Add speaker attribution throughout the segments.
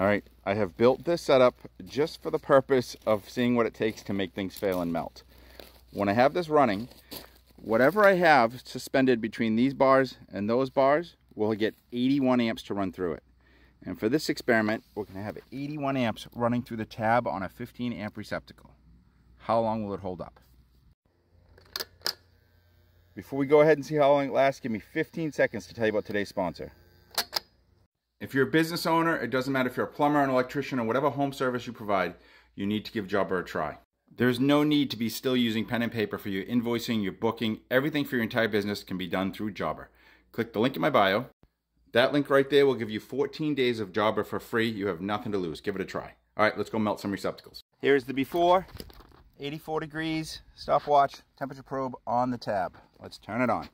Speaker 1: All right, I have built this setup just for the purpose of seeing what it takes to make things fail and melt. When I have this running, whatever I have suspended between these bars and those bars will get 81 amps to run through it. And for this experiment, we're gonna have 81 amps running through the tab on a 15 amp receptacle. How long will it hold up? Before we go ahead and see how long it lasts, give me 15 seconds to tell you about today's sponsor. If you're a business owner, it doesn't matter if you're a plumber, an electrician, or whatever home service you provide, you need to give Jobber a try. There's no need to be still using pen and paper for your invoicing, your booking, everything for your entire business can be done through Jobber. Click the link in my bio. That link right there will give you 14 days of Jobber for free. You have nothing to lose. Give it a try. All right, let's go melt some receptacles. Here's the before, 84 degrees, stopwatch, temperature probe on the tab. Let's turn it on.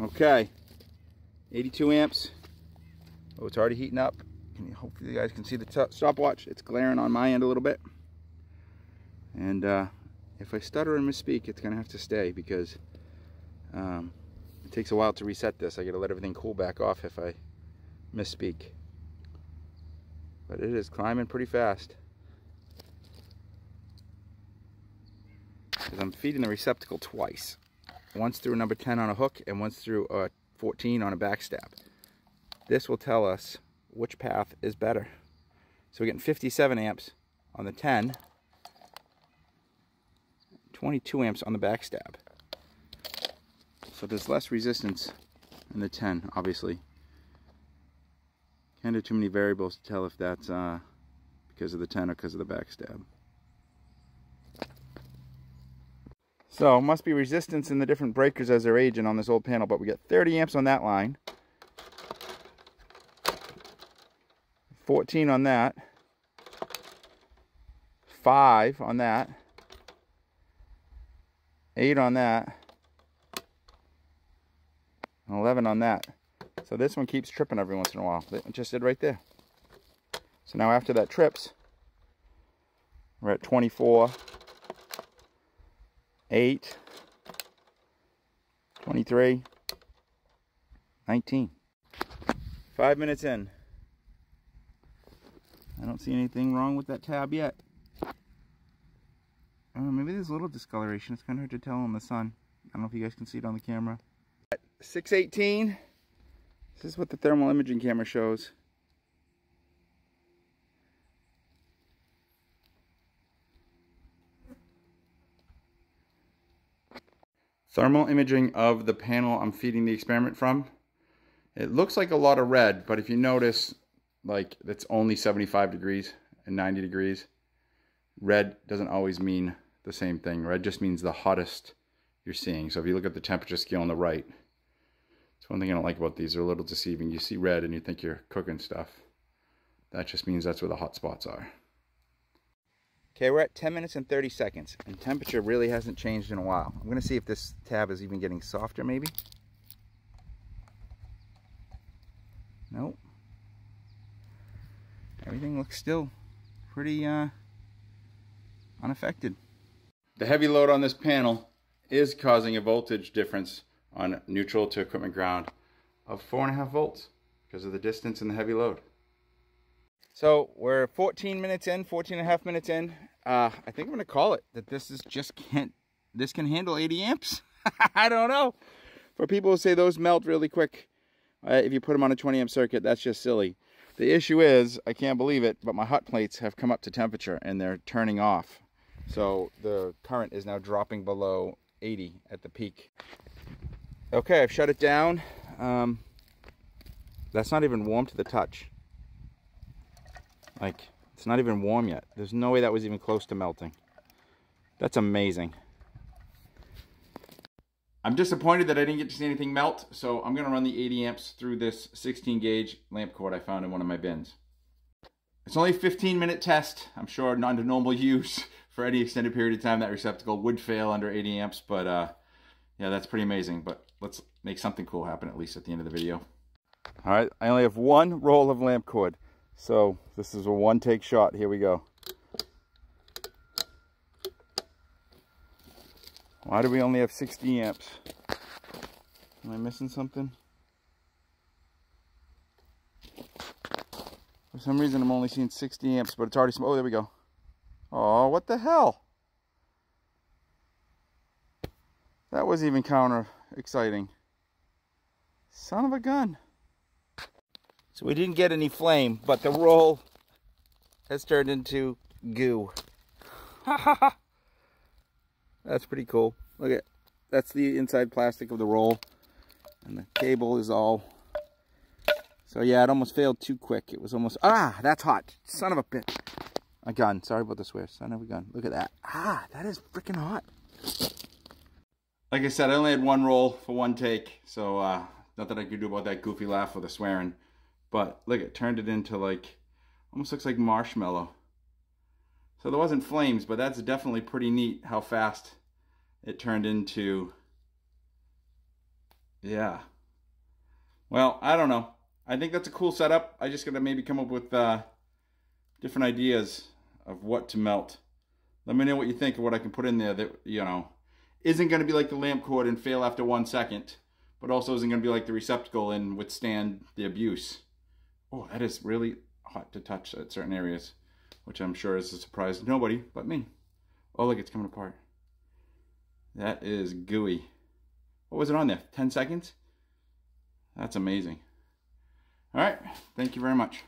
Speaker 1: Okay, 82 amps. Oh, it's already heating up. Hopefully you guys can see the stopwatch. It's glaring on my end a little bit. And uh, if I stutter and misspeak, it's gonna have to stay because um, it takes a while to reset this. I gotta let everything cool back off if I misspeak. But it is climbing pretty fast. Because I'm feeding the receptacle twice. Once through number 10 on a hook and once through a 14 on a backstab. This will tell us which path is better. So we're getting 57 amps on the 10, 22 amps on the backstab. So there's less resistance in the 10, obviously. Can't do too many variables to tell if that's uh, because of the 10 or because of the backstab. So must be resistance in the different breakers as they're aging on this old panel, but we got 30 amps on that line. 14 on that. 5 on that. 8 on that. And 11 on that. So this one keeps tripping every once in a while. It just did right there. So now after that trips, we're at 24, 8, 23, 19. Five minutes in. I don't see anything wrong with that tab yet. Uh, maybe there's a little discoloration. It's kind of hard to tell in the sun. I don't know if you guys can see it on the camera. At 618, this is what the thermal imaging camera shows. Thermal imaging of the panel I'm feeding the experiment from. It looks like a lot of red, but if you notice, like it's only 75 degrees and 90 degrees. Red doesn't always mean the same thing. Red just means the hottest you're seeing. So if you look at the temperature scale on the right, it's one thing I don't like about these. They're a little deceiving. You see red and you think you're cooking stuff. That just means that's where the hot spots are. Okay, we're at 10 minutes and 30 seconds, and temperature really hasn't changed in a while. I'm gonna see if this tab is even getting softer maybe. Nope everything looks still pretty uh, unaffected. The heavy load on this panel is causing a voltage difference on neutral to equipment ground of four and a half volts because of the distance and the heavy load. So we're 14 minutes in, 14 and a half minutes in. Uh, I think I'm gonna call it that this is just can't, this can handle 80 amps. I don't know. For people who say those melt really quick, uh, if you put them on a 20 amp circuit, that's just silly. The issue is, I can't believe it, but my hot plates have come up to temperature and they're turning off. So the current is now dropping below 80 at the peak. Okay, I've shut it down. Um, that's not even warm to the touch. Like, it's not even warm yet. There's no way that was even close to melting. That's amazing. I'm disappointed that I didn't get to see anything melt, so I'm gonna run the 80 amps through this 16 gauge lamp cord I found in one of my bins. It's only a 15 minute test. I'm sure not under normal use for any extended period of time that receptacle would fail under 80 amps, but uh, yeah, that's pretty amazing. But let's make something cool happen at least at the end of the video. All right, I only have one roll of lamp cord. So this is a one take shot. Here we go. Why do we only have 60 amps? Am I missing something? For some reason, I'm only seeing 60 amps, but it's already, oh, there we go. Oh, what the hell? That was even counter exciting. Son of a gun. So we didn't get any flame, but the roll has turned into goo. That's pretty cool. Look at that's the inside plastic of the roll. And the cable is all so yeah, it almost failed too quick. It was almost ah, that's hot. Son of a bitch. A gun. Sorry about the swear. Son of a gun. Look at that. Ah, that is freaking hot. Like I said, I only had one roll for one take, so uh, nothing I could do about that goofy laugh with the swearing. But look, it turned it into like almost looks like marshmallow. So there wasn't flames, but that's definitely pretty neat how fast it turned into. Yeah. Well, I don't know. I think that's a cool setup. I just gotta maybe come up with uh, different ideas of what to melt. Let me know what you think of what I can put in there that, you know, isn't gonna be like the lamp cord and fail after one second, but also isn't gonna be like the receptacle and withstand the abuse. Oh, that is really hot to touch at certain areas, which I'm sure is a surprise to nobody but me. Oh, look, it's coming apart. That is gooey. What was it on there? 10 seconds? That's amazing. All right. Thank you very much.